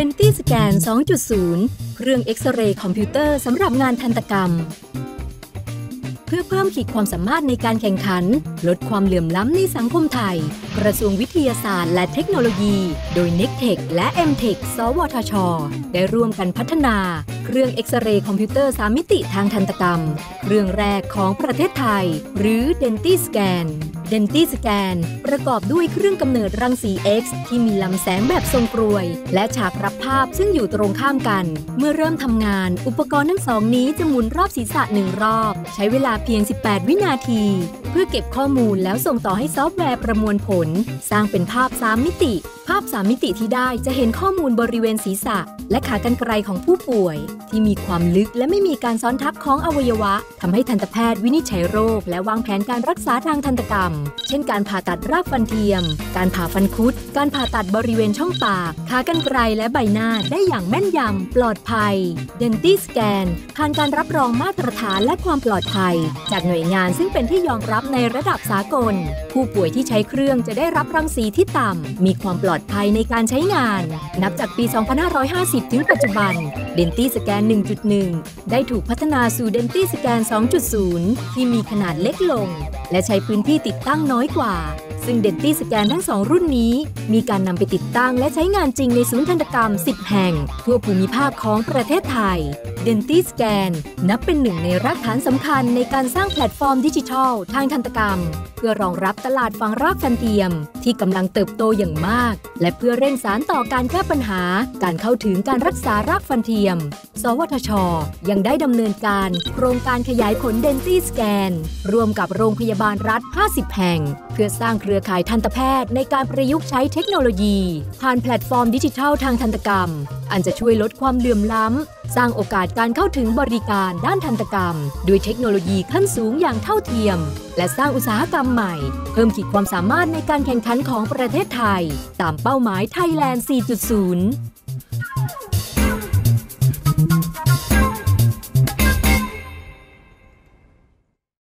d e n t i Scan 2.0 เครื่องเอ็กซเรย์คอมพิวเตอร์สำหรับงานทันตกรรม เพื่อเพิ่มขีดความสามารถในการแข่งขัน ลดความเหลื่อมล้ำในสังคมไทย กระทรวงวิทยาศาสตร์และเทคโนโลยี โดย n e c t e c h และ m t e c h สวทช ได้ร่วมกันพัฒนา เครื่องเอ็กซเรย์คอมพิวเตอร์3มิติทางทันตกรรม เครื่องแรกของประเทศไทย หรือ DentiiScan DentiiScanประกอบด้วยเครื่องกำเนิดรังสี X ที่มีลำแสงแบบทรงกรวย และฉากรับภาพซึ่งอยู่ตรงข้ามกัน เมื่อเริ่มทำงาน อุปกรณ์ทั้งสองนี้จะหมุนรอบศีรษะหนึ่งรอบ ใช้เวลาเพียง 18 วินาที พื่อเก็บข้อมูลแล้วส่งต่อให้ซอฟต์แวร์ประมวลผล สร้างเป็นภาพ 3 มิติ ภาพ 3 มิติที่ได้จะเห็นข้อมูลบริเวณศีรษะ และขากรรไกรของผู้ป่วย ที่มีความลึกและไม่มีการซ้อนทับของอวัยวะทำให้ทันตแพทย์วินิจฉัยโรค และวางแผนการรักษาทางทันตกรรม เช่น การผ่าตัดรากฟันเทียม การผ่าฟันคุด การผ่าตัดบริเวณช่องปาก ขากรรไกรและใบหน้าได้อย่างแม่นยำปลอดภัย Denti Scan ผ่านการรับรองมาตรฐานและความปลอดภัย จากหน่วยงานซึ่งเป็นที่ยอมรับในระดับสากล ผู้ป่วยที่ใช้เครื่องจะได้รับรังสีที่ต่ำ มีความปลอดภัยในการใช้งาน นับจากปี 2550 ถึงปัจจุบัน DentiiScan 1.1 ได้ถูกพัฒนาสู่ DentiiScan 2.0 ที่มีขนาดเล็กลง และใช้พื้นที่ติดตั้งน้อยกว่า ซึ่ง DentiiScan ทั้ง 2 รุ่นนี้ มีการนำไปติดตั้งและใช้งานจริงในศูนย์ทันตกรรม 10 แห่ง ทั่วภูมิภาคของประเทศไทย Denti Scan นับเป็นหนึ่งในรากฐานสำคัญในการสร้างแพลตฟอร์มดิจิทัล ทางทันตกรรม เพื่อรองรับตลาดฝังรากฟันเทียม ที่กำลังเติบโตอย่างมาก และเพื่อเร่งสานต่อการแก้ปัญหา การเข้าถึงการรักษารากฟันเทียมสวทช ยังได้ดำเนินการโครงการขยายผล DentiiScan ร่วมกับโรงพยาบาลรัฐ 50 แห่ง เพื่อสร้างเครือข่ายทันตแพทย์ในการประยุกต์ใช้เทคโนโลยี ผ่านแพลตฟอร์มดิจิทัลทางทันตกรรม อันจะช่วยลดความเหลื่อมล้ำ สร้างโอกาสการเข้าถึงบริการด้านทันตกรรม ด้วยเทคโนโลยีขั้นสูงอย่างเท่าเทียม และสร้างอุตสาหกรรมใหม่ เพิ่มขีดความสามารถในการแข่งขันของประเทศไทย ตามเป้าหมายไทยแลนด์ 4.0